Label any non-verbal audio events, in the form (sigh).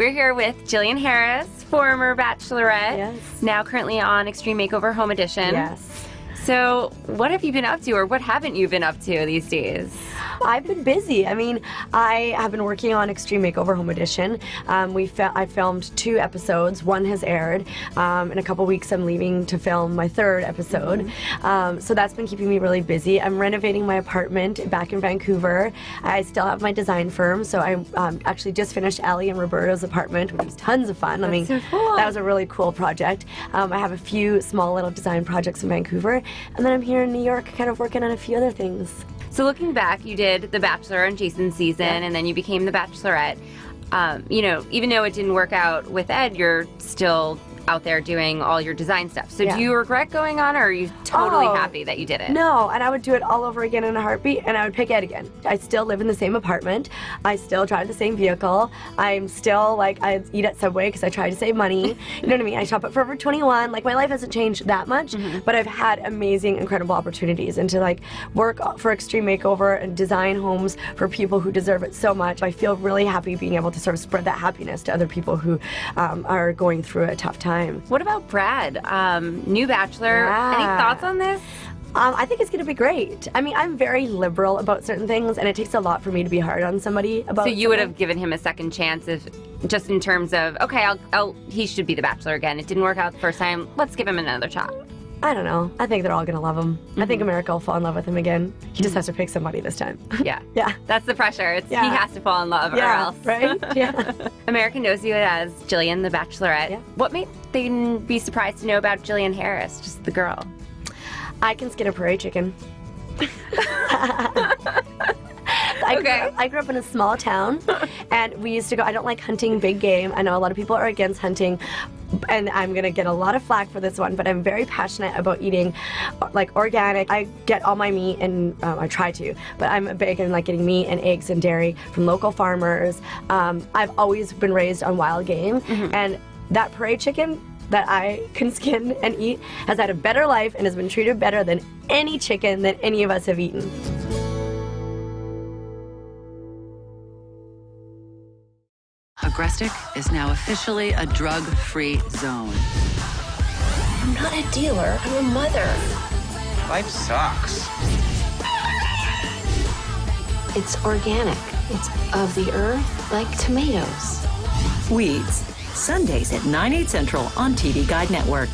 We're here with Jillian Harris, former Bachelorette, Yes. now currently on Extreme Makeover Home Edition. Yes. So, what have you been up to, or what haven't you been up to these days? I've been busy. I mean, I have been working on Extreme Makeover Home Edition. Um, we fi- I filmed two episodes. One has aired. Um, in a couple weeks, I'm leaving to film my third episode. Um, so that's been keeping me really busy. I'm renovating my apartment back in Vancouver. I still have my design firm, so I um, actually just finished Ali and Roberto's apartment, which was tons of fun. I mean, so cool. that was a really cool project. Um, I have a few small little design projects in Vancouver, and then I'm here in New York, kind of working on a few other things. So, looking back, you did The Bachelor and Jason's season, Yeah. and then you became The Bachelorette. Um, you know, even though it didn't work out with Ed, you're still out there doing all your design stuff. So, Yeah. do you regret going on, or are you totally Oh, happy that you did it? No, and I would do it all over again in a heartbeat, and I would pick Ed again. I still live in the same apartment. I still drive the same vehicle. I'm still like I eat at Subway because I try to save money. (laughs) You know what I mean? I shop at Forever 21. Like my life hasn't changed that much, but I've had amazing, incredible opportunities, and to like work for Extreme Makeover and design homes for people who deserve it so much. I feel really happy being able to sort of spread that happiness to other people who um, are going through a tough time. What about Brad? Um, new Bachelor. Any thoughts on this? Um, I think it's going to be great. I mean, I'm very liberal about certain things, and it takes a lot for me to be hard on somebody about. So you would have given him a second chance if, just in terms of, okay, I'll, I'll, he should be the Bachelor again. It didn't work out the first time. Let's give him another shot. I don't know. I think they're all going to love him. I think mm-hmm. America will fall in love with him again. He just mm-hmm. has to pick somebody this time. (laughs) Yeah. yeah. That's the pressure. It's, He has to fall in love or else. Right? (laughs) Yeah. (laughs) America knows you as Jillian, the Bachelorette. Yeah. What made they be surprised to know about Jillian Harris, just the girl? I can skin a prairie chicken. I grew, Okay. up, (laughs) I grew up in a small town, and we used to go. I don't like hunting big game. I know a lot of people are against hunting, and I'm gonna get a lot of flack for this one. But I'm very passionate about eating, like organic. I get all my meat, and um, I try to, but I'm big in like getting meat and eggs and dairy from local farmers. Um, I've always been raised on wild game, and that prairie chicken that I can skin and eat has had a better life and has been treated better than any chicken that any of us have eaten. Agrestic is now officially a drug-free zone. I'm not a dealer, I'm a mother. Life sucks. It's organic. It's of the earth, like tomatoes. Weeds. Sundays at 9, 8 central on TV Guide Network.